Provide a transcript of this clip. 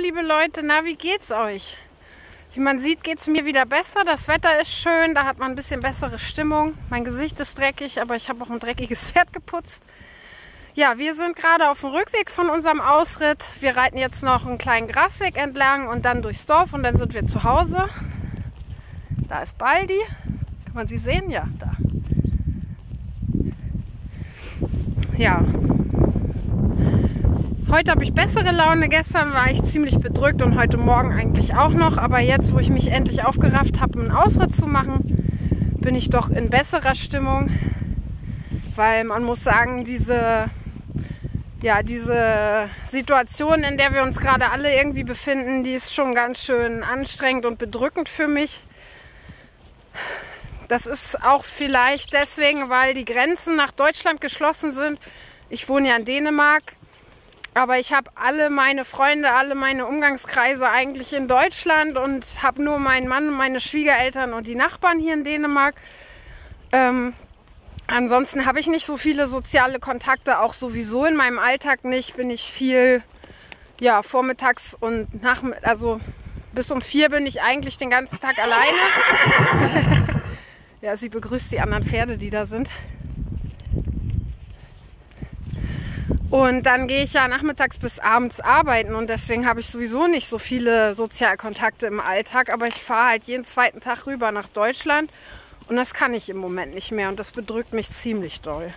liebe Leute, na, wie geht's euch? Wie man sieht, geht's mir wieder besser. Das Wetter ist schön, da hat man ein bisschen bessere Stimmung. Mein Gesicht ist dreckig, aber ich habe auch ein dreckiges Pferd geputzt. Ja, wir sind gerade auf dem Rückweg von unserem Ausritt. Wir reiten jetzt noch einen kleinen Grasweg entlang und dann durchs Dorf und dann sind wir zu Hause. Da ist Baldi. Kann man sie sehen? Ja, da. Ja, Heute habe ich bessere Laune. Gestern war ich ziemlich bedrückt und heute Morgen eigentlich auch noch. Aber jetzt, wo ich mich endlich aufgerafft habe, einen Ausritt zu machen, bin ich doch in besserer Stimmung. Weil man muss sagen, diese, ja, diese Situation, in der wir uns gerade alle irgendwie befinden, die ist schon ganz schön anstrengend und bedrückend für mich. Das ist auch vielleicht deswegen, weil die Grenzen nach Deutschland geschlossen sind. Ich wohne ja in Dänemark aber ich habe alle meine Freunde, alle meine Umgangskreise eigentlich in Deutschland und habe nur meinen Mann, meine Schwiegereltern und die Nachbarn hier in Dänemark. Ähm, ansonsten habe ich nicht so viele soziale Kontakte, auch sowieso in meinem Alltag nicht. Bin ich viel, ja, vormittags und nachmittags, also bis um vier bin ich eigentlich den ganzen Tag alleine. ja, sie begrüßt die anderen Pferde, die da sind. Und dann gehe ich ja nachmittags bis abends arbeiten und deswegen habe ich sowieso nicht so viele Sozialkontakte im Alltag. Aber ich fahre halt jeden zweiten Tag rüber nach Deutschland und das kann ich im Moment nicht mehr und das bedrückt mich ziemlich doll.